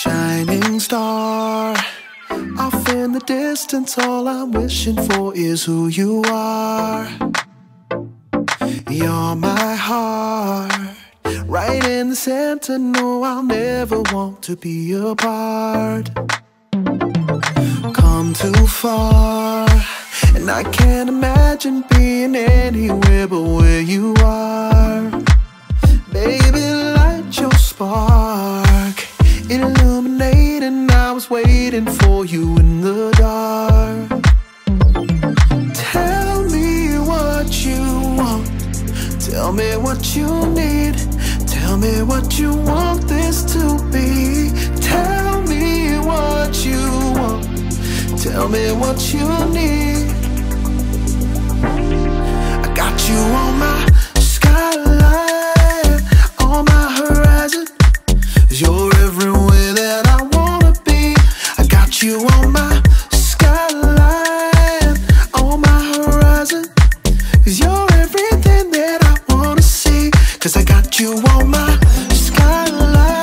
Shining star, off in the distance, all I'm wishing for is who you are. You're my heart, right in the center. No, I'll never want to be apart. Come too far, and I can't imagine being anywhere but where you are. Baby, light your spark, waiting for you in the dark. Tell me what you want. Tell me what you need. Tell me what you want this to be. Tell me what you want. Tell me what you need. Cause I got you on my skyline,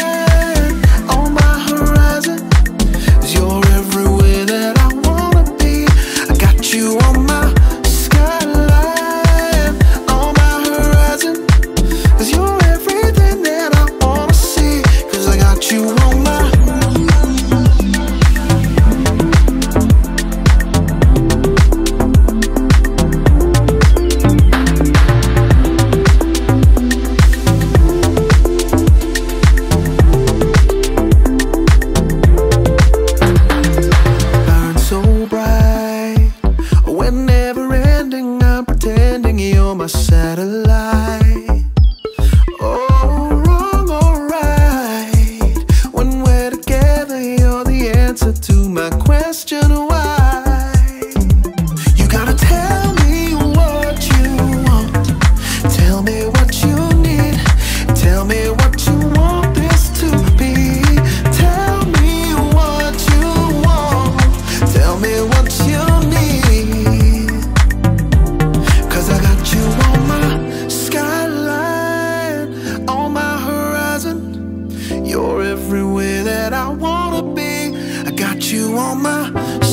You're everywhere that I wanna be. I got you on my